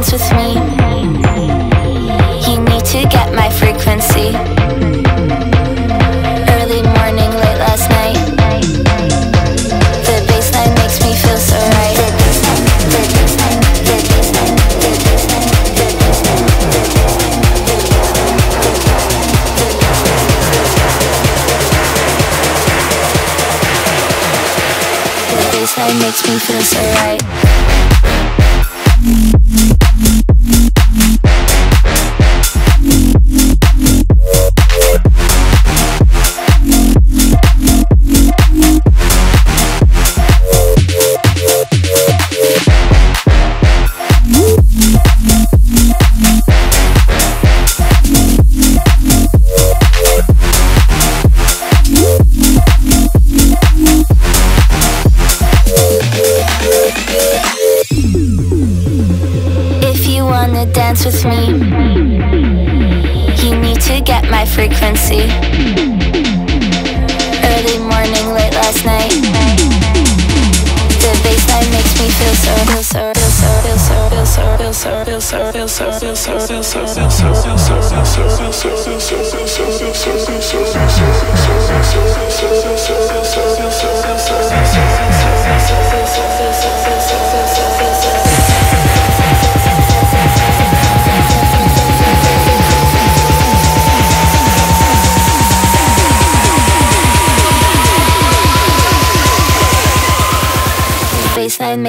dance with me. You need to get my frequency. Early morning, late last night. The bassline makes me feel so right. The bassline makes me feel so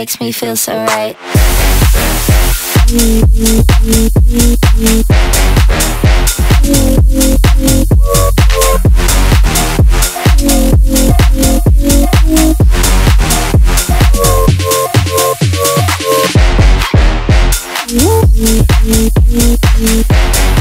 makes me feel so right. Thank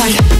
Bye.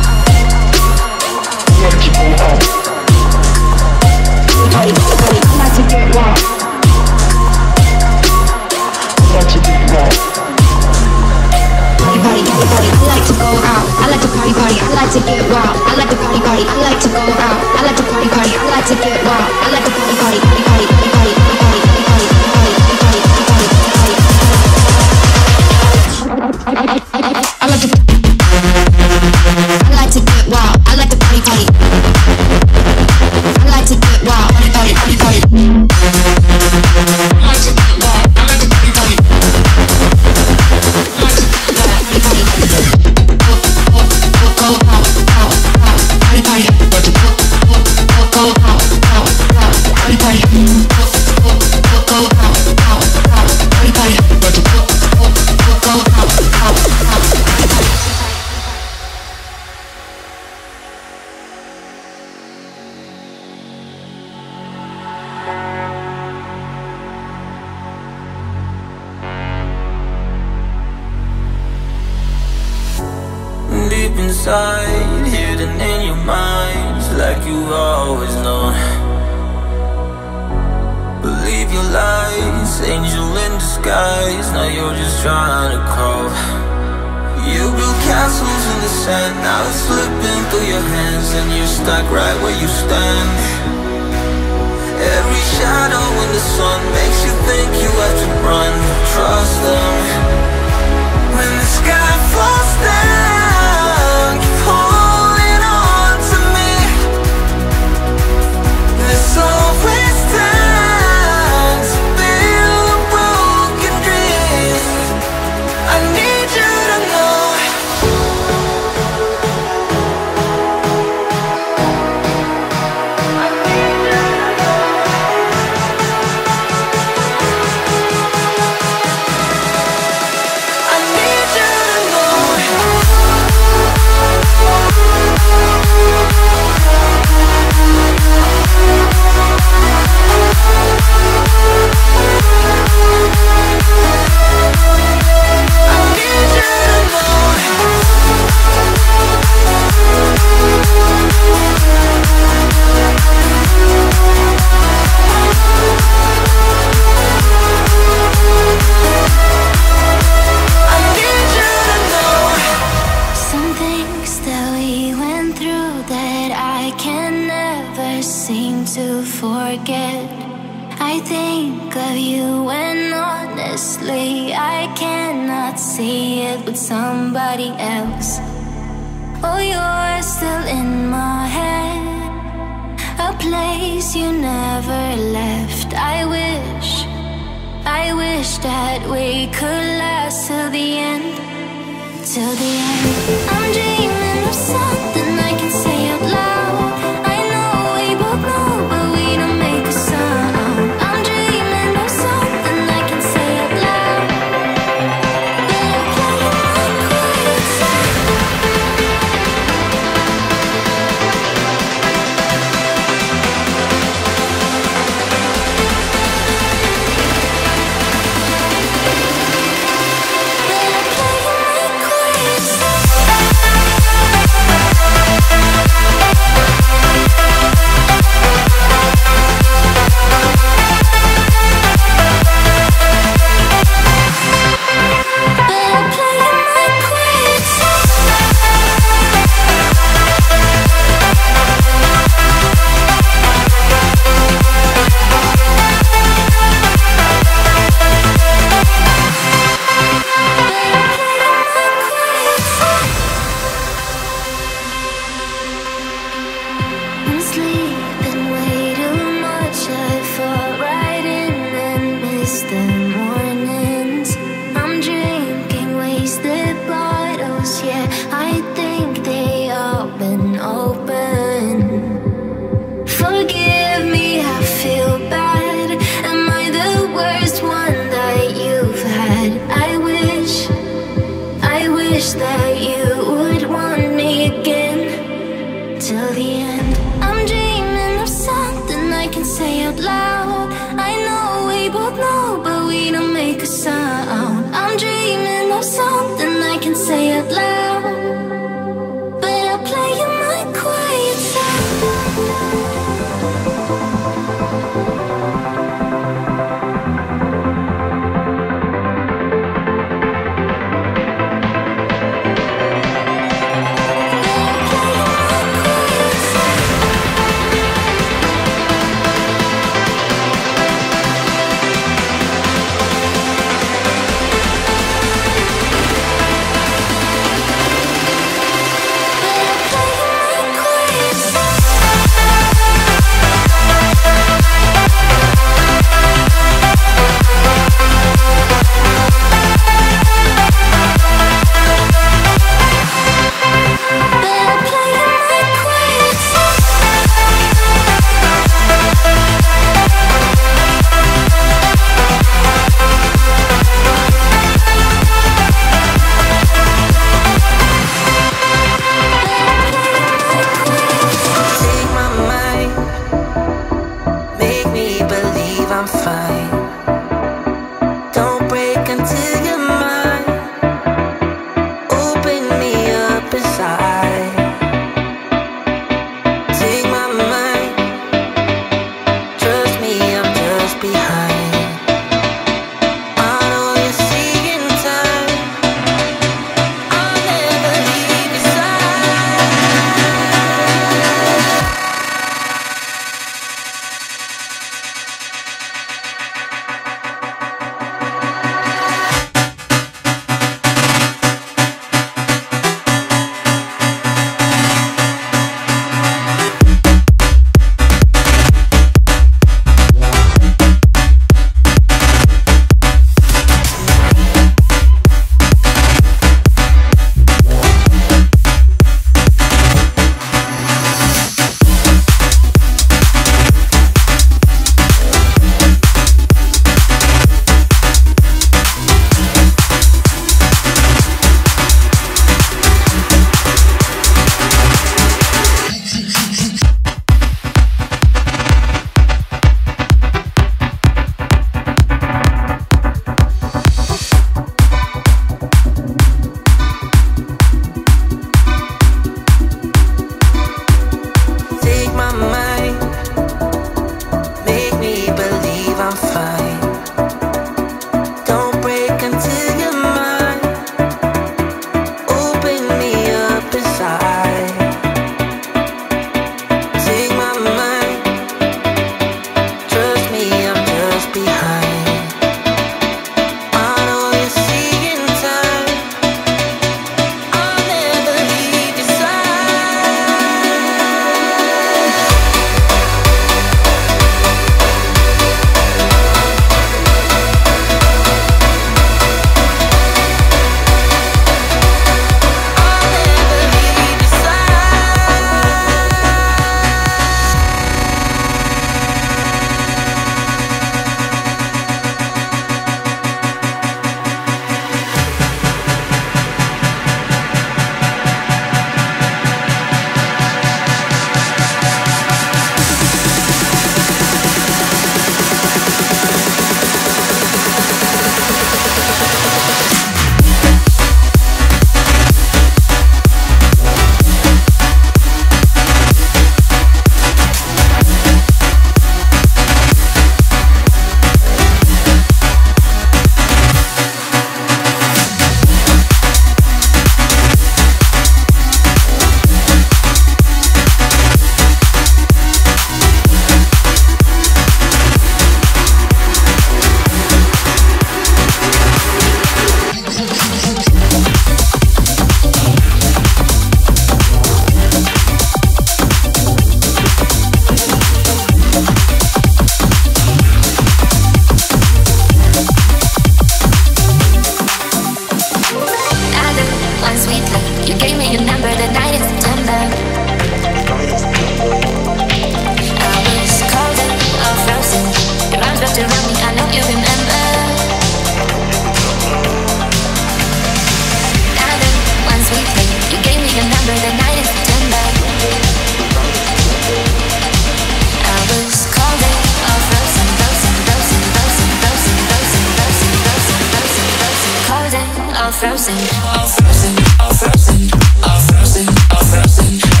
all frozen, all frozen, all frozen, all frozen, all frozen.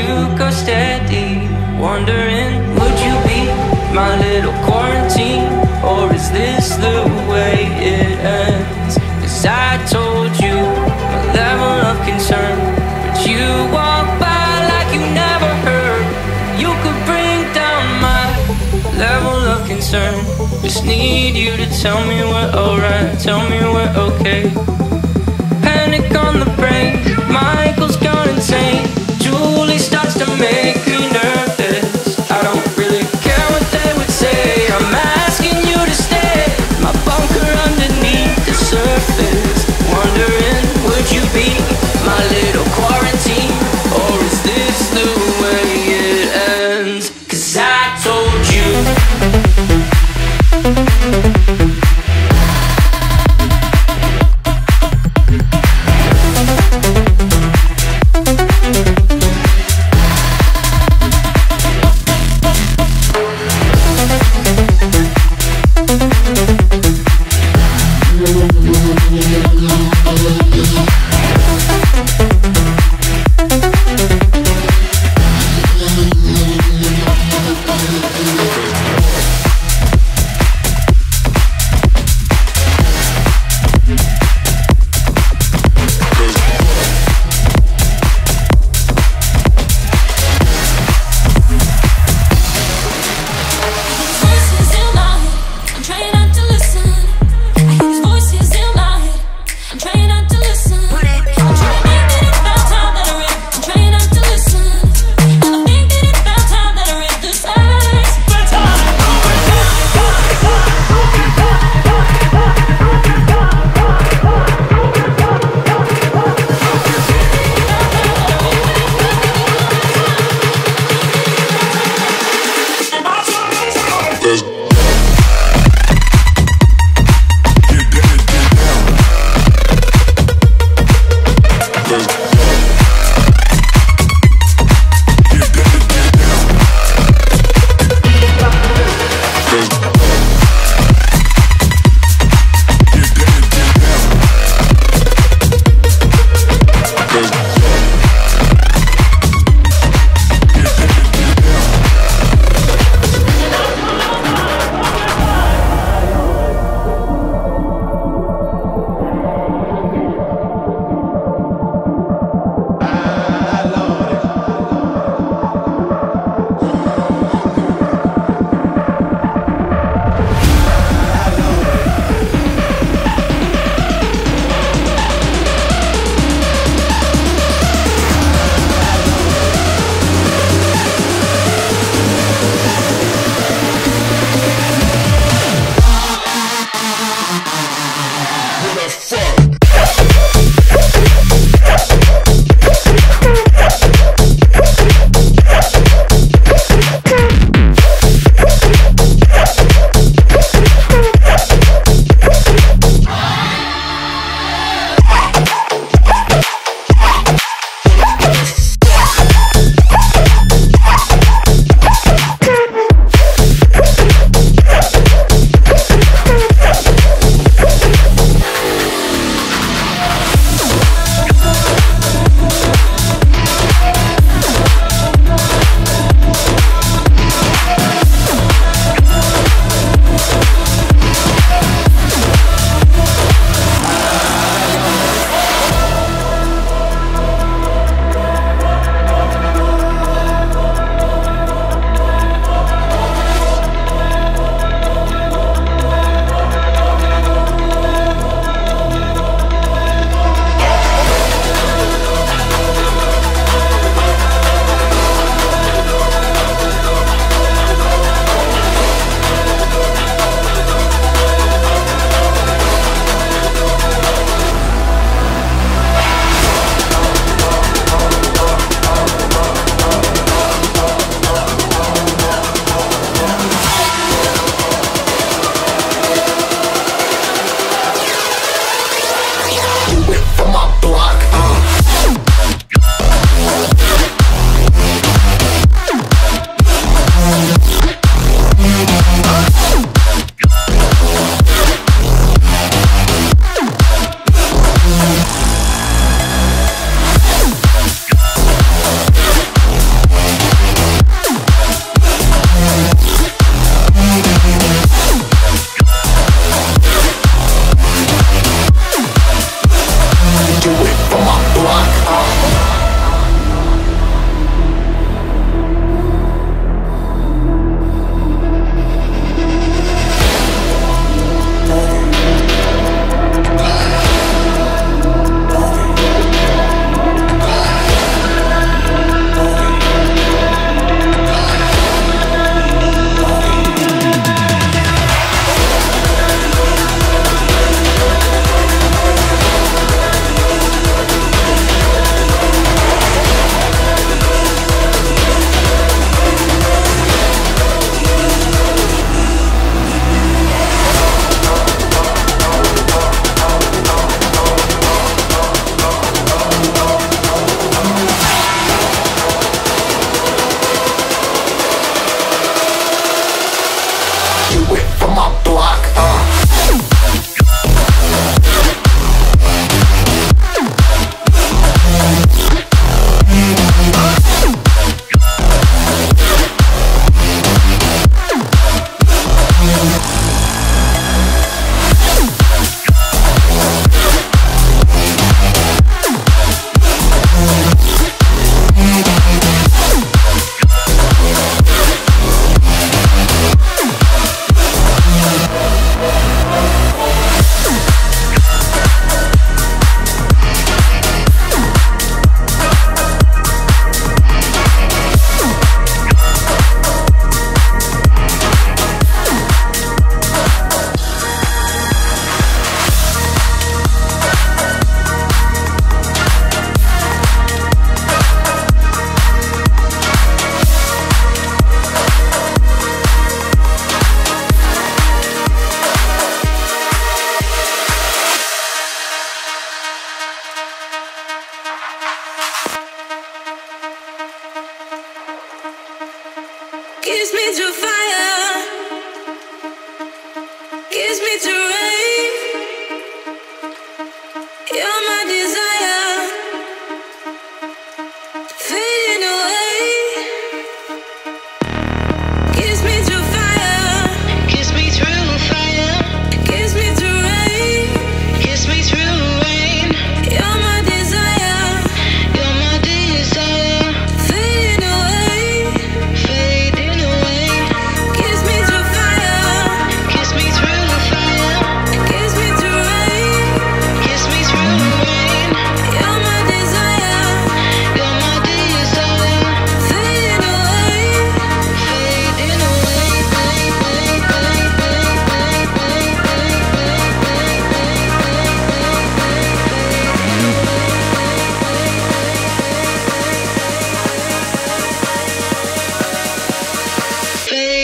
To go steady. Wondering, would you be my little quarantine? Or is this the way it ends? Cause I told you my level of concern, but you walk by like you never heard. You could bring down my level of concern. Just need you to tell me we're alright, tell me we're okay. Panic on the brain, Michael's make me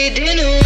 Don't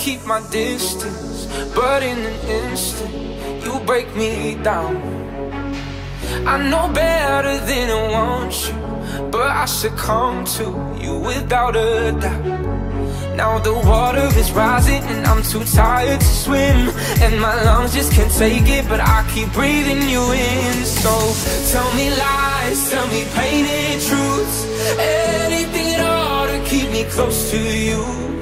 keep my distance, but in an instant, you break me down. I know better than I want you, but I succumb to you without a doubt. Now the water is rising and I'm too tired to swim And my lungs just can't take it but I keep breathing you in So tell me lies, tell me painted truths Anything at all to keep me close to you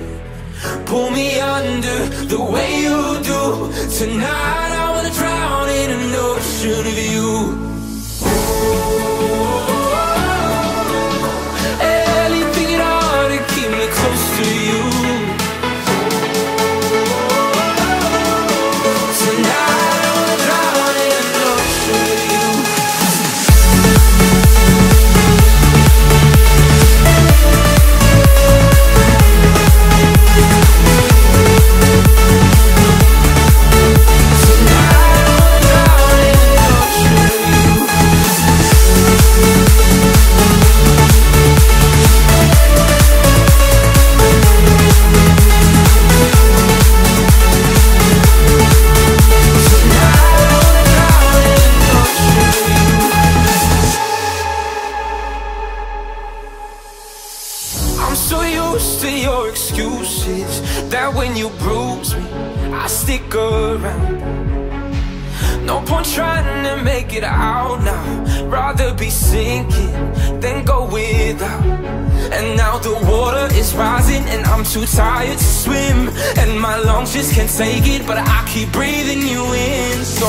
Pull me under the way you do. Tonight I wanna drown in an ocean of you. Anything at all to keep me close to you it out now. Rather be sinking than go without. And now the water is rising and I'm too tired to swim. And my lungs just can't take it, but I keep breathing you in. So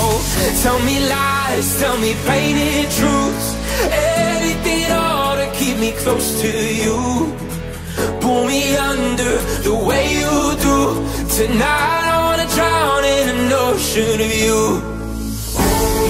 tell me lies, tell me painted truths. Anything at all to keep me close to you. Pull me under the way you do. Tonight I wanna drown in an ocean of you. Anything